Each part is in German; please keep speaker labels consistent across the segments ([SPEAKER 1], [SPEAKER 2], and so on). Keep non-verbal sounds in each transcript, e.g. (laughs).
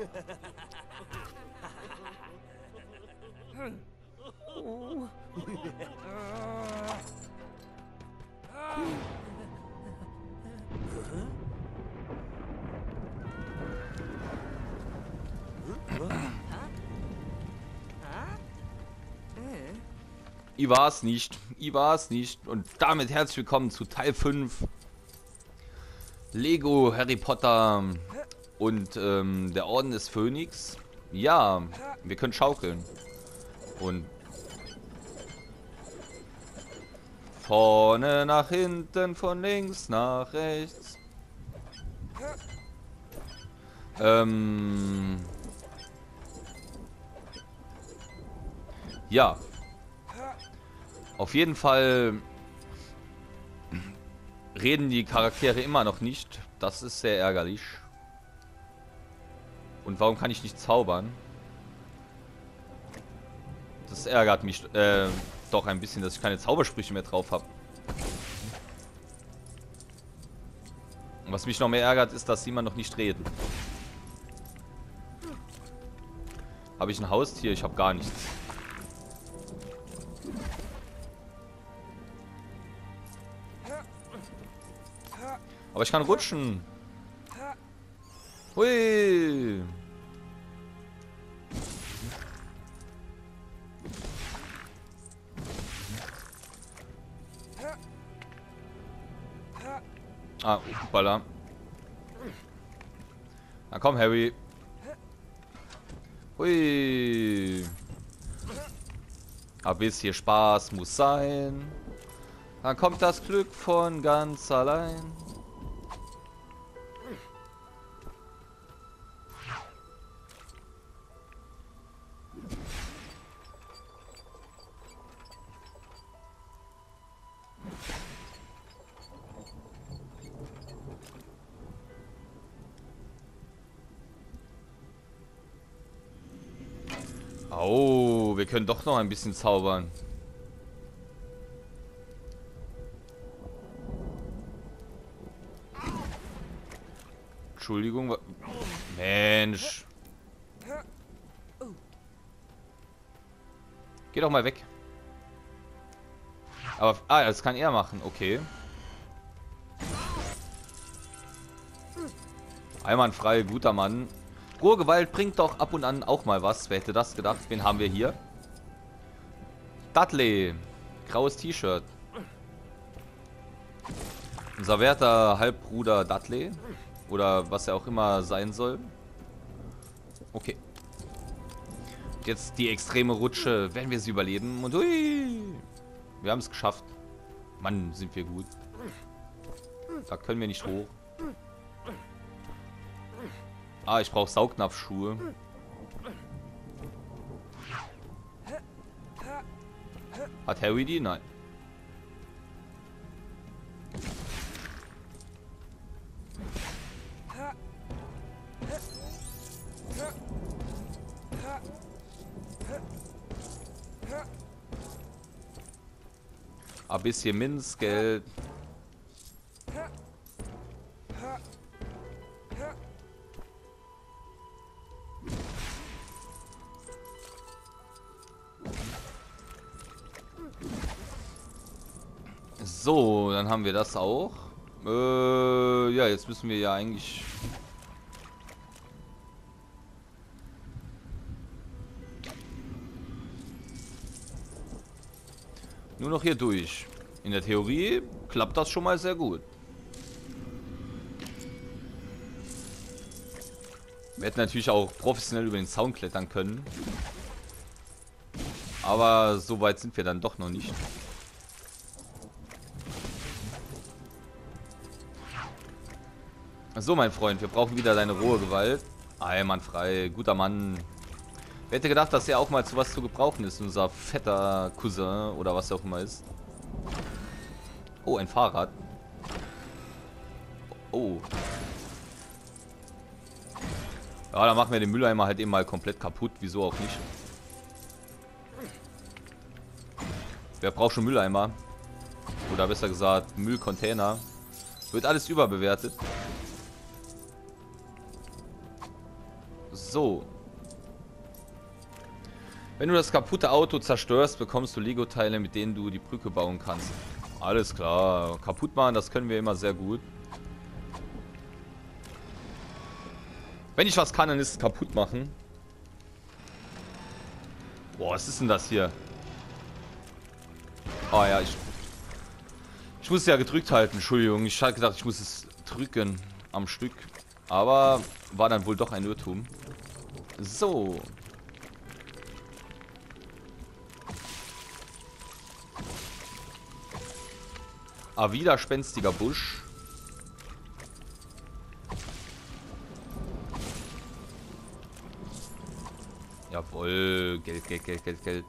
[SPEAKER 1] Ich war es nicht. Ich war es nicht. Und damit herzlich willkommen zu Teil 5. Lego, Harry Potter und ähm, der Orden des Phönix. Ja, wir können schaukeln. Und vorne nach hinten, von links nach rechts. Ähm... Ja. Auf jeden Fall reden die Charaktere immer noch nicht. Das ist sehr ärgerlich. Und warum kann ich nicht zaubern? Das ärgert mich äh, doch ein bisschen, dass ich keine Zaubersprüche mehr drauf habe. Was mich noch mehr ärgert, ist, dass sie immer noch nicht reden. Habe ich ein Haustier? Ich habe gar nichts. Aber ich kann rutschen. Hui. Ah, hoppala. Na komm, Harry. Hui. Ein bisschen Spaß muss sein. Dann kommt das Glück von ganz allein. Wir können doch noch ein bisschen zaubern. Entschuldigung. Mensch. Geh doch mal weg. Aber, ah, das kann er machen. Okay. Einwandfrei, guter Mann. Rohe Gewalt bringt doch ab und an auch mal was. Wer hätte das gedacht? Wen haben wir hier? Dudley. Graues T-Shirt. Unser werter Halbbruder Dudley. Oder was er auch immer sein soll. Okay. Jetzt die extreme Rutsche. Werden wir sie überleben? Und hui. Wir haben es geschafft. Mann, sind wir gut. Da können wir nicht hoch. Ah, ich brauche Saugnapfschuhe. Hat Harry die? Nein. Ein bisschen Minzgeld. Haben wir das auch. Äh, ja, jetzt müssen wir ja eigentlich... Nur noch hier durch. In der Theorie klappt das schon mal sehr gut. Wir hätten natürlich auch professionell über den Zaun klettern können. Aber so weit sind wir dann doch noch nicht. So, mein Freund, wir brauchen wieder deine rohe Gewalt. Einwandfrei, guter Mann. Wer hätte gedacht, dass er auch mal zu was zu gebrauchen ist, unser fetter Cousin oder was er auch immer ist. Oh, ein Fahrrad. Oh. Ja, dann machen wir den Mülleimer halt eben mal komplett kaputt. Wieso auch nicht? Wer braucht schon Mülleimer? Oder besser gesagt, Müllcontainer. Wird alles überbewertet. So. Wenn du das kaputte Auto zerstörst, bekommst du Lego-Teile, mit denen du die Brücke bauen kannst. Alles klar. Kaputt machen, das können wir immer sehr gut. Wenn ich was kann, dann ist es kaputt machen. Boah, was ist denn das hier? Oh ja, ich... Ich muss es ja gedrückt halten, Entschuldigung. Ich hatte gedacht, ich muss es drücken am Stück. Aber war dann wohl doch ein Irrtum. So. Ah, widerspenstiger Busch. Jawohl, Geld, Geld, Geld, Geld, Geld.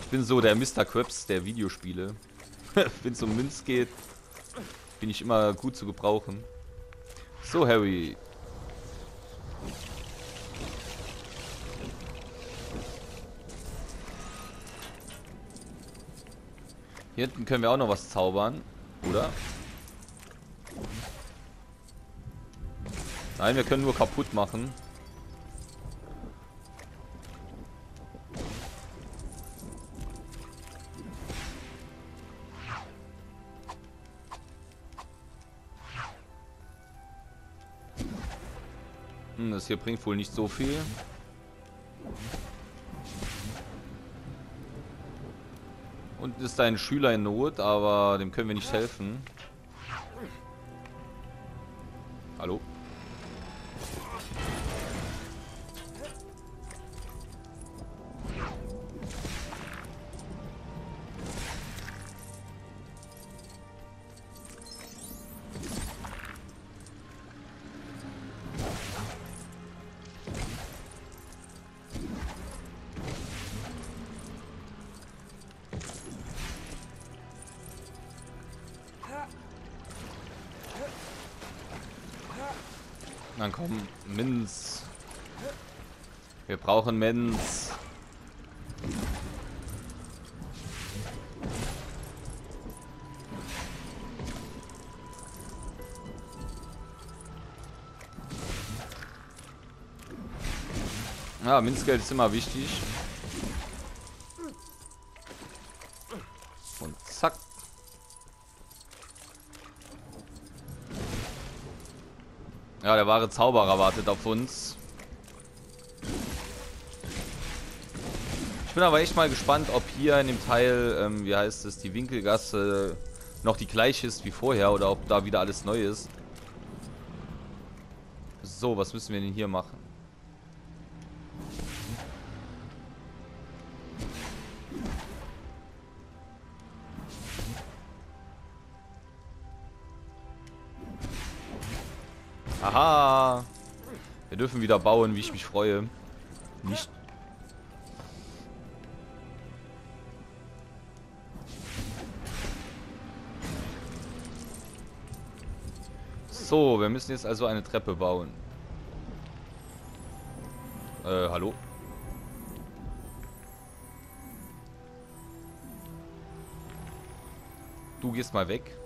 [SPEAKER 1] Ich bin so der Mr. Krabs der Videospiele. (laughs) Wenn es um Münz geht, bin ich immer gut zu gebrauchen. So, Harry. Hier hinten können wir auch noch was zaubern, oder? Nein, wir können nur kaputt machen. Hm, das hier bringt wohl nicht so viel. Ist ein Schüler in Not, aber dem können wir nicht helfen. Brauchen Minz. Ja, Minzgeld ist immer wichtig. Und zack. Ja, der wahre Zauberer wartet auf uns. Bin aber echt mal gespannt, ob hier in dem Teil, ähm, wie heißt es, die Winkelgasse noch die gleiche ist wie vorher oder ob da wieder alles neu ist. So, was müssen wir denn hier machen? Aha. Wir dürfen wieder bauen, wie ich mich freue. Nicht. So, wir müssen jetzt also eine Treppe bauen. Äh, hallo? Du gehst mal weg.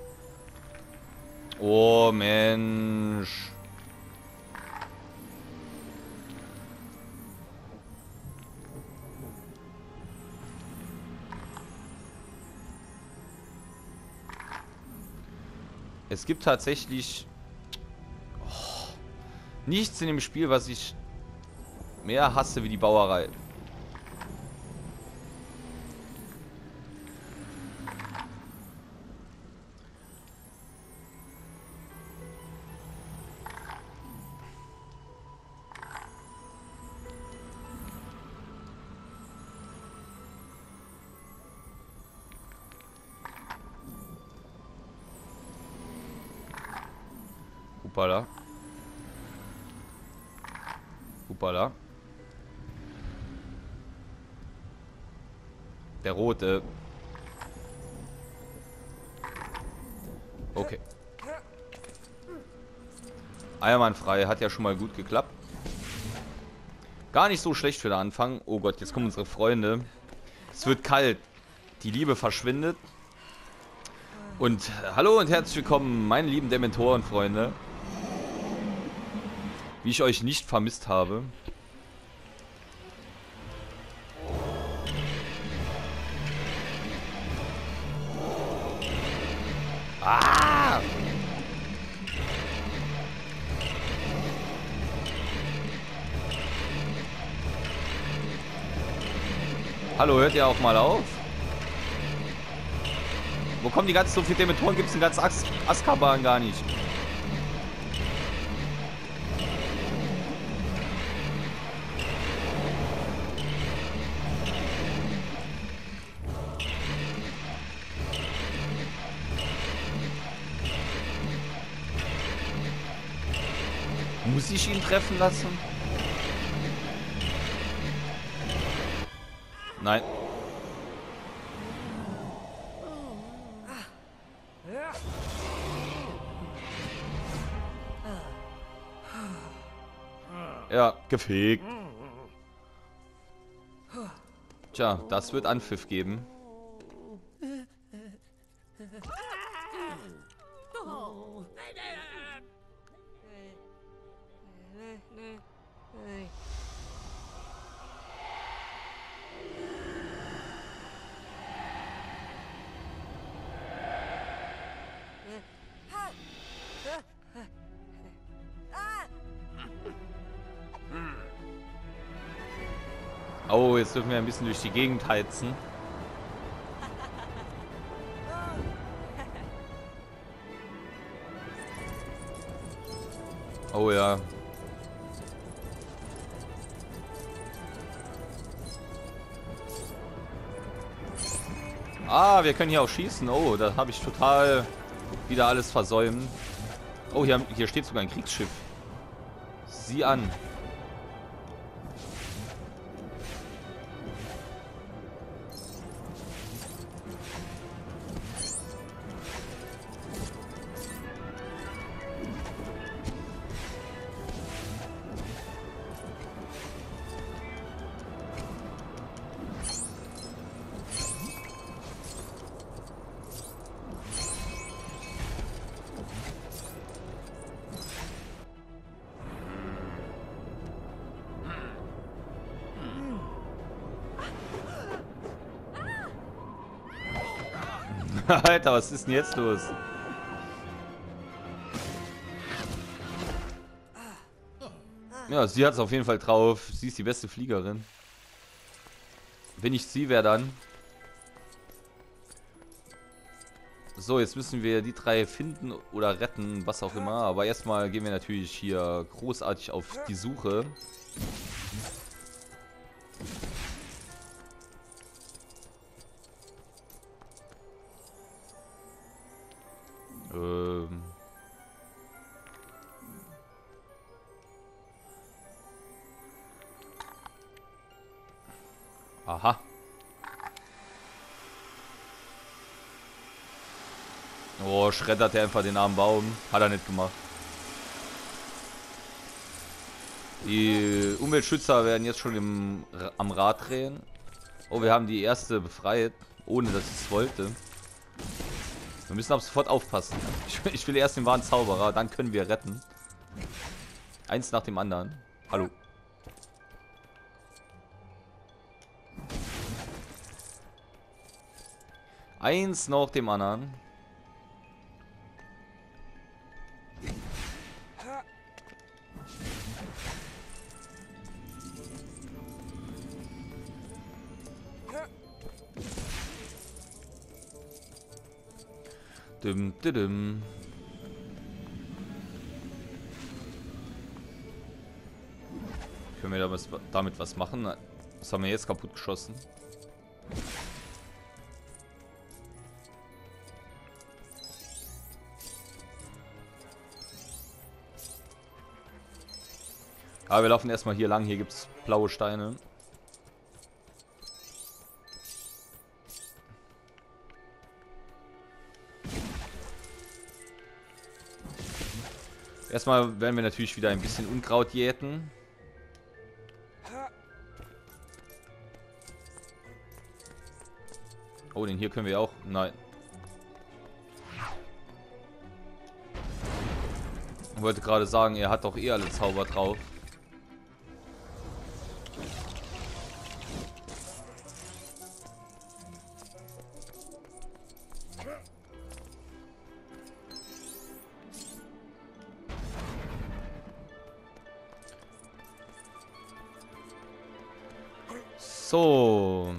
[SPEAKER 1] Oh, Mensch. Es gibt tatsächlich nichts in dem Spiel, was ich mehr hasse wie die Bauerei. Eiermann frei. Hat ja schon mal gut geklappt. Gar nicht so schlecht für den Anfang. Oh Gott, jetzt kommen unsere Freunde. Es wird kalt. Die Liebe verschwindet. Und hallo und herzlich willkommen, meine lieben Dementoren-Freunde. Wie ich euch nicht vermisst habe. Hallo, hört ihr auch mal auf? Wo kommen die ganzen so viele Dementoren? Gibt es in ganz As Azkaban gar nicht. Muss ich ihn treffen lassen? Nein. Ja, gefegt. Tja, das wird Anpfiff geben. Wir ein bisschen durch die Gegend heizen. Oh ja. Ah, wir können hier auch schießen. Oh, da habe ich total wieder alles versäumt. Oh, hier, hier steht sogar ein Kriegsschiff. Sieh an. Alter, was ist denn jetzt los? Ja, sie hat es auf jeden Fall drauf. Sie ist die beste Fliegerin. Wenn ich sie wäre dann. So, jetzt müssen wir die drei finden oder retten, was auch immer. Aber erstmal gehen wir natürlich hier großartig auf die Suche. Ähm. Aha. Oh, schreddert er einfach den armen Baum. Hat er nicht gemacht. Die Umweltschützer werden jetzt schon im, am Rad drehen. Oh, wir haben die erste befreit, ohne dass ich es wollte. Wir müssen ab sofort aufpassen. Ich, ich will erst den wahren Zauberer, dann können wir retten. Eins nach dem anderen. Hallo. Eins nach dem anderen. Düm, düm. Können wir da was, damit was machen? Was haben wir jetzt kaputt geschossen? Aber wir laufen erstmal hier lang. Hier gibt es blaue Steine. Erstmal werden wir natürlich wieder ein bisschen Unkraut jäten. Oh, den hier können wir auch... Nein. Ich wollte gerade sagen, er hat doch eh alle Zauber drauf. So.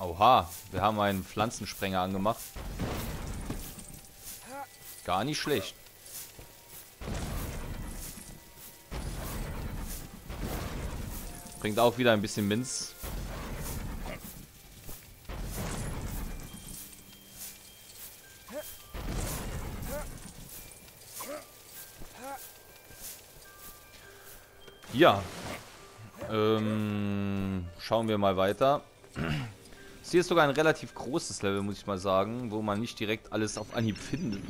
[SPEAKER 1] Oha, wir haben einen Pflanzensprenger angemacht. Gar nicht schlecht. Bringt auch wieder ein bisschen Minz. Ja. Ähm, schauen wir mal weiter. Hier ist sogar ein relativ großes Level, muss ich mal sagen, wo man nicht direkt alles auf Anhieb findet.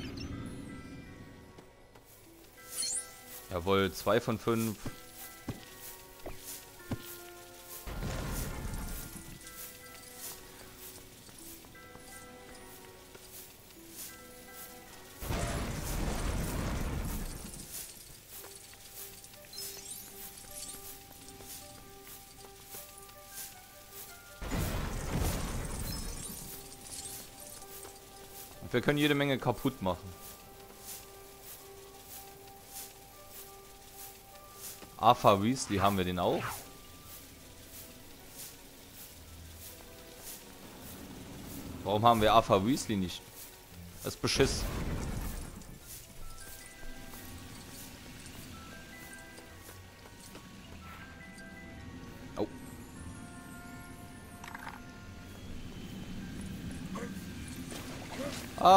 [SPEAKER 1] Jawohl, 2 von 5. Wir können jede Menge kaputt machen. Arthur Weasley haben wir den auch. Warum haben wir Arthur Weasley nicht? Das ist beschiss.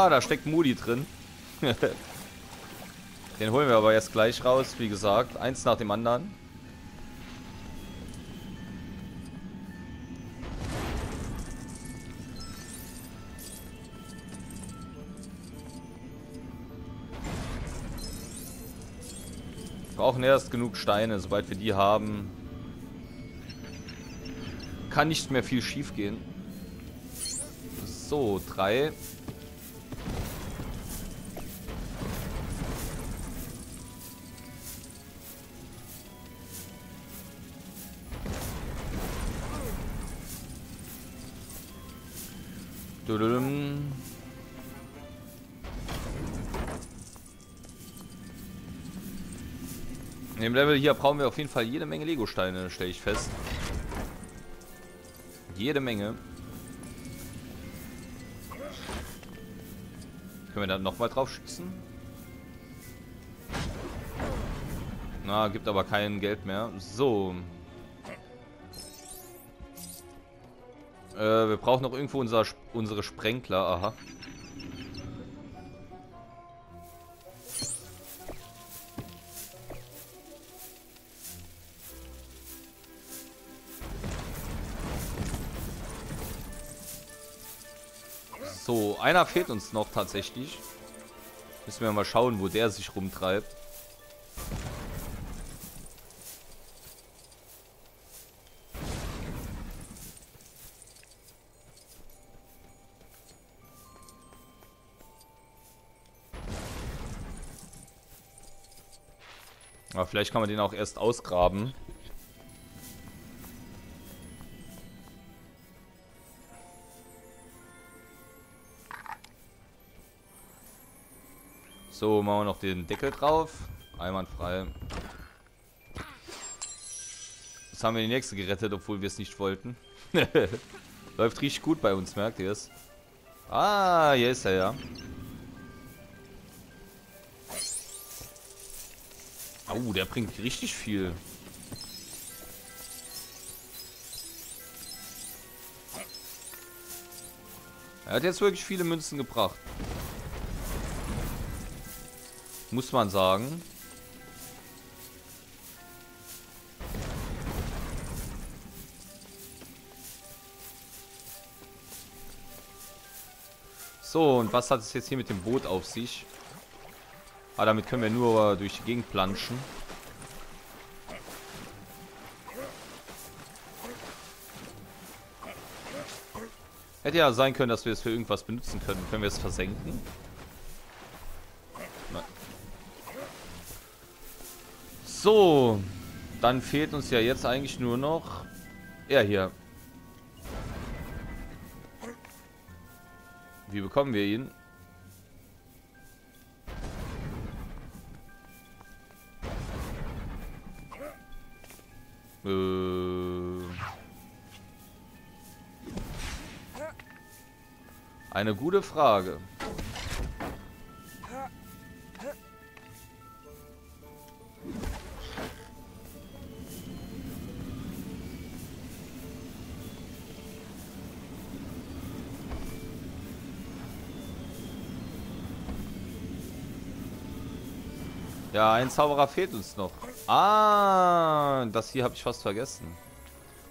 [SPEAKER 1] Ah, da steckt Moody drin. (laughs) Den holen wir aber jetzt gleich raus, wie gesagt. Eins nach dem anderen. Wir brauchen erst genug Steine. Sobald wir die haben, kann nicht mehr viel schief gehen. So, drei. In dem Level hier brauchen wir auf jeden Fall jede Menge Lego-Steine, stelle ich fest. Jede Menge. Können wir da nochmal drauf schießen? Na, gibt aber kein Geld mehr. So. Äh, wir brauchen noch irgendwo unser, unsere Sprenkler. Aha. So, einer fehlt uns noch tatsächlich. Müssen wir mal schauen, wo der sich rumtreibt. Aber vielleicht kann man den auch erst ausgraben. So, machen wir noch den Deckel drauf. Einwandfrei. Jetzt haben wir die nächste gerettet, obwohl wir es nicht wollten. (laughs) Läuft richtig gut bei uns, merkt ihr es? Ah, hier ist er ja. Oh, der bringt richtig viel. Er hat jetzt wirklich viele Münzen gebracht. Muss man sagen. So, und was hat es jetzt hier mit dem Boot auf sich? Ah, damit können wir nur durch die Gegend planschen. Hätte ja sein können, dass wir es für irgendwas benutzen können. Können wir es versenken? Nein. So. Dann fehlt uns ja jetzt eigentlich nur noch... Er hier. Wie bekommen wir ihn? Eine gute Frage. Ja, ein Zauberer fehlt uns noch. Ah, das hier habe ich fast vergessen.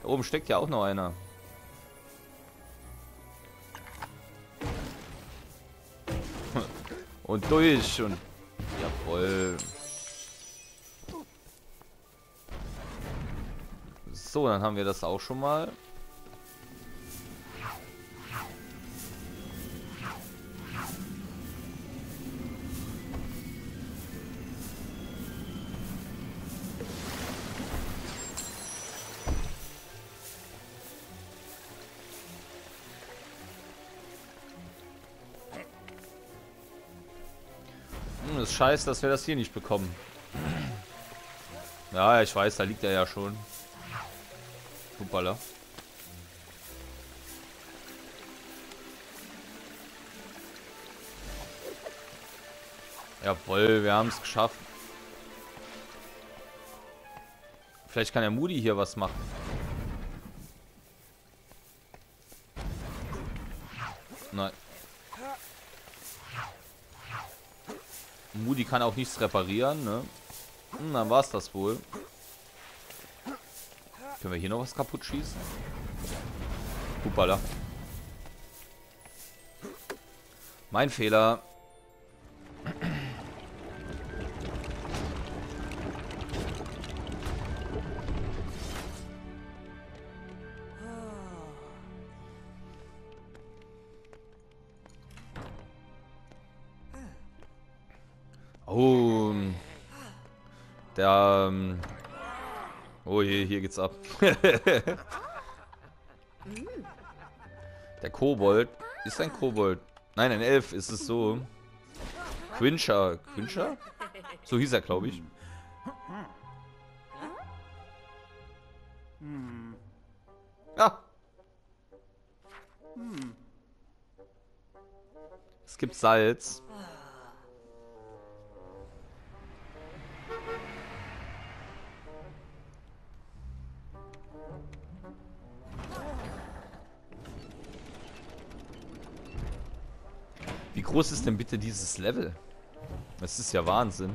[SPEAKER 1] Da oben steckt ja auch noch einer. Und durch und... Jawohl. So, dann haben wir das auch schon mal. Scheiße, dass wir das hier nicht bekommen. Ja, ich weiß, da liegt er ja schon. Hoppala. Jawohl, wir haben es geschafft. Vielleicht kann der Moody hier was machen. Nein. Moody kann auch nichts reparieren, ne? Hm, dann war es das wohl. Können wir hier noch was kaputt schießen? Hupala. Mein Fehler. Je, hier geht's ab. Der Kobold. Ist ein Kobold. Nein, ein Elf ist es so. Quincher. Quincher? So hieß er, glaube ich. Ja. Es gibt Salz. Groß ist denn bitte dieses Level? Das ist ja Wahnsinn.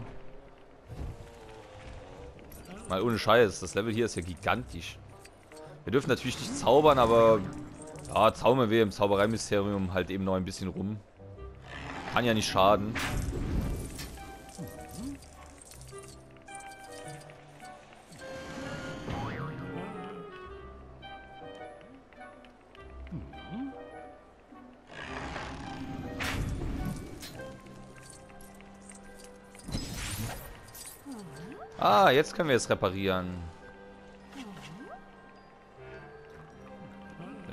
[SPEAKER 1] Mal ohne Scheiß, das Level hier ist ja gigantisch. Wir dürfen natürlich nicht zaubern, aber ja, zaubern wir im Zaubereimysterium halt eben noch ein bisschen rum. Kann ja nicht schaden. Jetzt können wir es reparieren.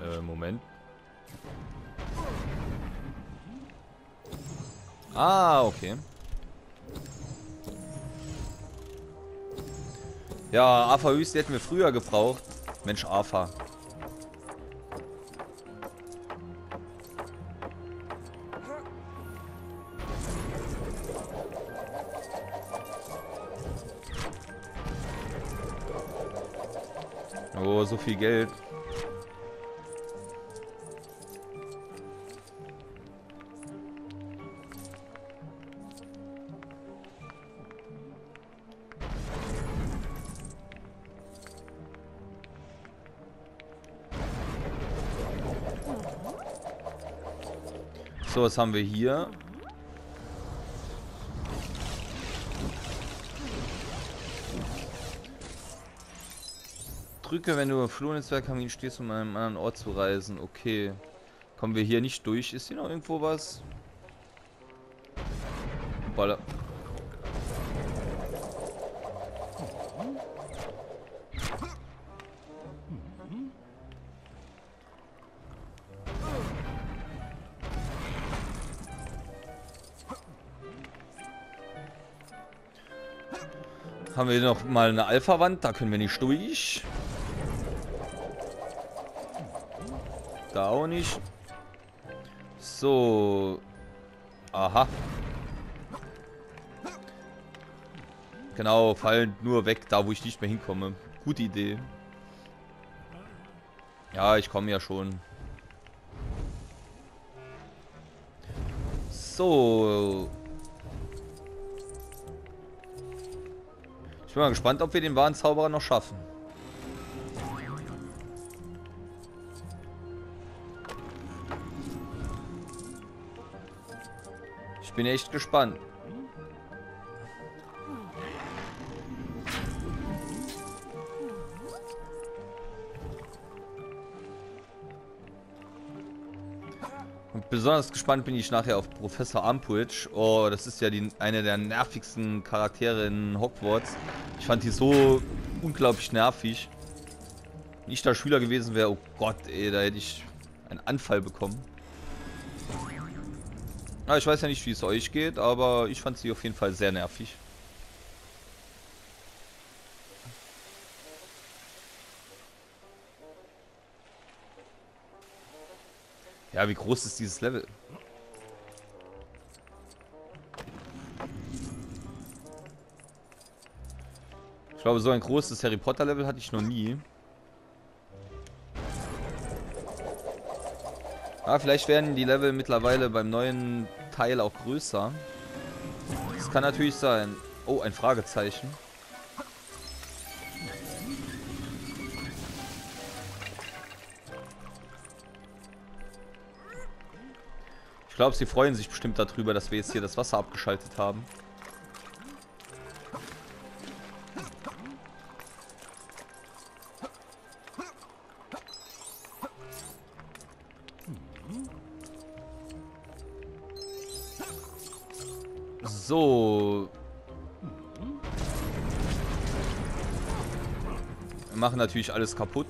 [SPEAKER 1] Äh, Moment. Ah, okay. Ja, AFA Hüst hätten wir früher gebraucht. Mensch, AFA. So viel Geld. So, was haben wir hier? Drücke, wenn du im Flurnetzwerk Kamin stehst, um an einem anderen Ort zu reisen. Okay. Kommen wir hier nicht durch? Ist hier noch irgendwo was? Baller. Haben wir noch mal eine Alpha-Wand, da können wir nicht durch. Da auch nicht. So. Aha. Genau, fallen nur weg, da wo ich nicht mehr hinkomme. Gute Idee. Ja, ich komme ja schon. So. Ich bin mal gespannt, ob wir den Warnzauberer noch schaffen. Bin echt gespannt. Und besonders gespannt bin ich nachher auf Professor Ampulch. Oh, das ist ja die, eine der nervigsten Charaktere in Hogwarts. Ich fand die so unglaublich nervig. Wenn ich da Schüler gewesen wäre, oh Gott, ey, da hätte ich einen Anfall bekommen. Ja, ich weiß ja nicht, wie es euch geht, aber ich fand sie auf jeden Fall sehr nervig. Ja, wie groß ist dieses Level? Ich glaube, so ein großes Harry Potter Level hatte ich noch nie. Ah, vielleicht werden die Level mittlerweile beim neuen Teil auch größer. Das kann natürlich sein. Oh, ein Fragezeichen. Ich glaube, sie freuen sich bestimmt darüber, dass wir jetzt hier das Wasser abgeschaltet haben. So. Wir machen natürlich alles kaputt.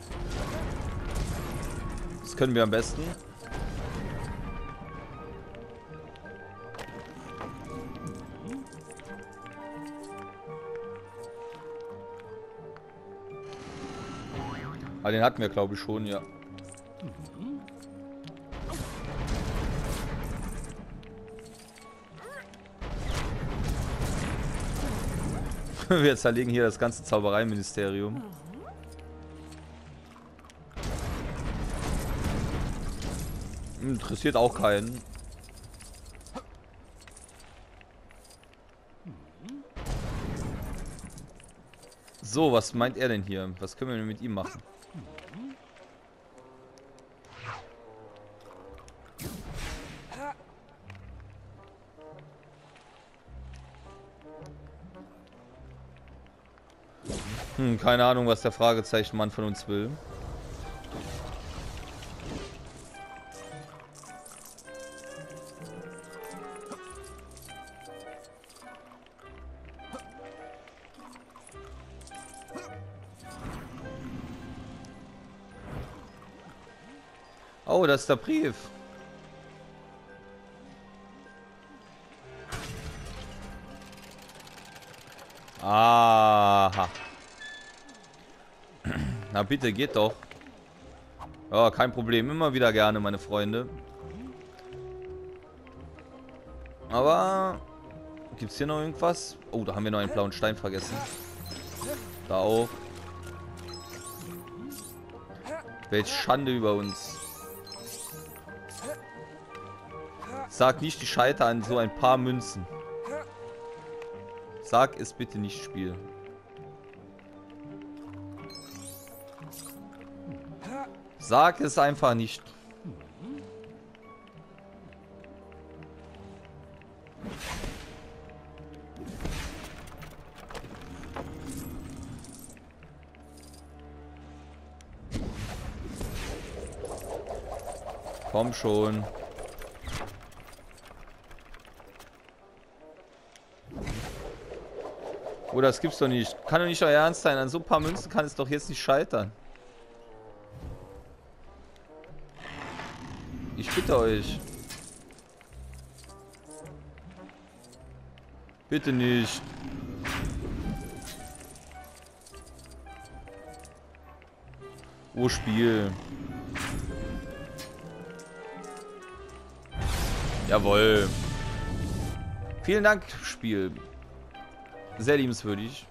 [SPEAKER 1] Das können wir am besten. Ah, den hatten wir, glaube ich, schon, ja. (laughs) wir zerlegen hier das ganze Zaubereiministerium. Interessiert auch keinen. So, was meint er denn hier? Was können wir mit ihm machen? Hm, keine Ahnung, was der Fragezeichenmann von uns will. Oh, das ist der Brief. Aha. Na bitte, geht doch. Ja, kein Problem. Immer wieder gerne, meine Freunde. Aber... Gibt es hier noch irgendwas? Oh, da haben wir noch einen blauen Stein vergessen. Da auch. Welch Schande über uns. Sag nicht, die Scheiter an so ein paar Münzen. Sag es bitte nicht, Spiel. Sag es einfach nicht. Komm schon. Oder das gibt's doch nicht. Kann doch nicht euer Ernst sein. An so ein paar Münzen kann es doch jetzt nicht scheitern. Bitte euch. Bitte nicht. Oh, Spiel. Jawohl. Vielen Dank, Spiel. Sehr liebenswürdig.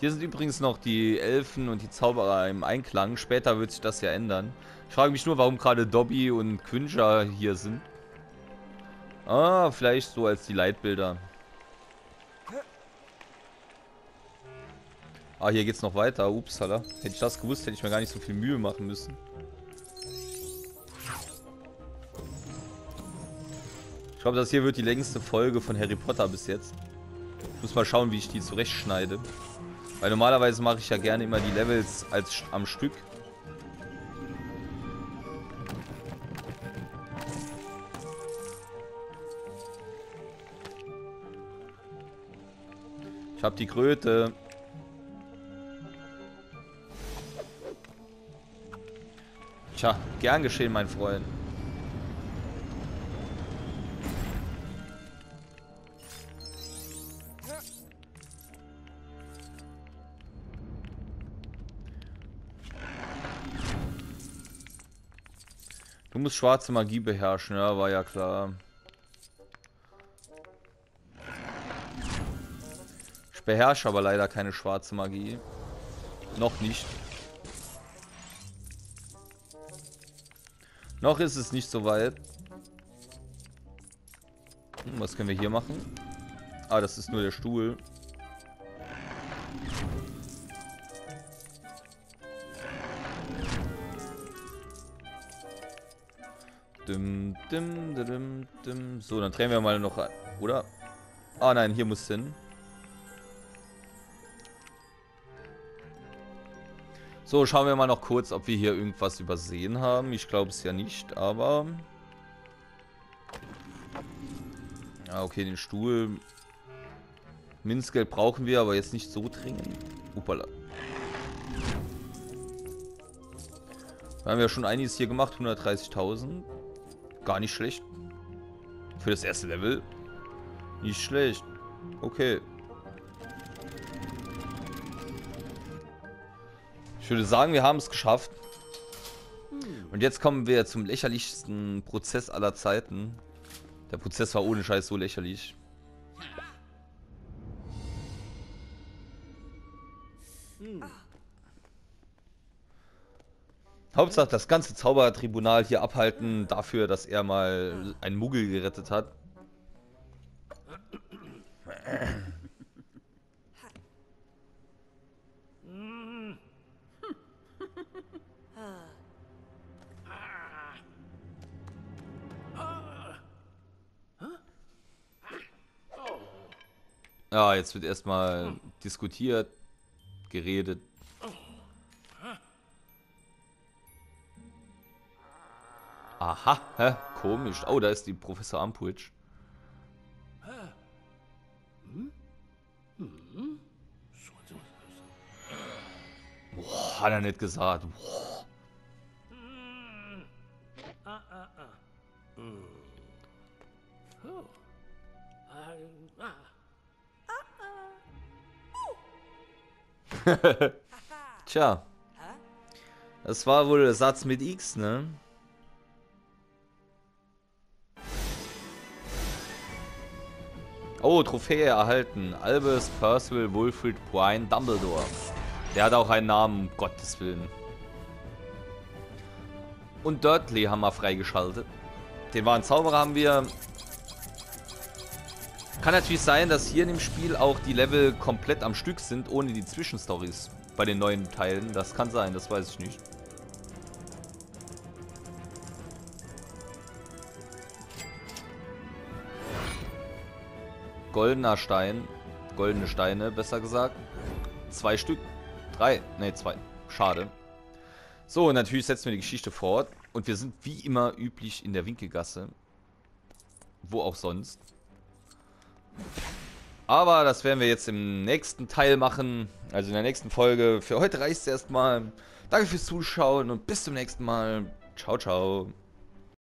[SPEAKER 1] Hier sind übrigens noch die Elfen und die Zauberer im Einklang. Später wird sich das ja ändern. Ich frage mich nur, warum gerade Dobby und Quinja hier sind. Ah, vielleicht so als die Leitbilder. Ah, hier geht's noch weiter. Upsala. Hätte ich das gewusst, hätte ich mir gar nicht so viel Mühe machen müssen. Ich glaube, das hier wird die längste Folge von Harry Potter bis jetzt. Ich muss mal schauen, wie ich die zurechtschneide. Weil normalerweise mache ich ja gerne immer die Levels als am Stück. Ich habe die Kröte. Tja, gern geschehen, mein Freund. Du musst schwarze Magie beherrschen, ja, war ja klar. Ich beherrsche aber leider keine schwarze Magie. Noch nicht. Noch ist es nicht so weit. Hm, was können wir hier machen? Ah, das ist nur der Stuhl. Dim, dim, dim, dim. So, dann drehen wir mal noch... Oder? Ah, nein, hier muss hin. So, schauen wir mal noch kurz, ob wir hier irgendwas übersehen haben. Ich glaube es ja nicht, aber... Ja, okay, den Stuhl. Minzgeld brauchen wir, aber jetzt nicht so dringend. Upala. Wir haben ja schon einiges hier gemacht, 130.000. Gar nicht schlecht. Für das erste Level. Nicht schlecht. Okay. Ich würde sagen, wir haben es geschafft. Und jetzt kommen wir zum lächerlichsten Prozess aller Zeiten. Der Prozess war ohne Scheiß so lächerlich. Hauptsache das ganze Zaubertribunal hier abhalten dafür, dass er mal einen Muggel gerettet hat. Ja, jetzt wird erstmal diskutiert, geredet. Aha, hä? Komisch. Oh, da ist die Professor Ampulch. Boah, hat er nicht gesagt. Boah. (laughs) Tja. Das war wohl der Satz mit X, ne? Oh, Trophäe erhalten. Albus Percival Wolfried Brian Dumbledore. Der hat auch einen Namen, um Gottes Willen. Und Dudley haben wir freigeschaltet. Den wahren Zauberer haben wir. Kann natürlich sein, dass hier in dem Spiel auch die Level komplett am Stück sind, ohne die Zwischenstories bei den neuen Teilen. Das kann sein, das weiß ich nicht. goldener Stein. Goldene Steine, besser gesagt. Zwei Stück. Drei. Ne, zwei. Schade. So, natürlich setzen wir die Geschichte fort. Und wir sind wie immer üblich in der Winkelgasse. Wo auch sonst. Aber das werden wir jetzt im nächsten Teil machen. Also in der nächsten Folge. Für heute reicht es erstmal. Danke fürs Zuschauen und bis zum nächsten Mal. Ciao, ciao.